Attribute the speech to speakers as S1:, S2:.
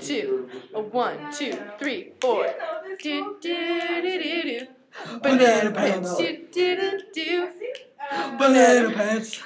S1: two, a one, two, three, four. Do do do do do.
S2: Banana
S1: pants.
S2: pants.
S1: Do do do do.
S2: Banana pants.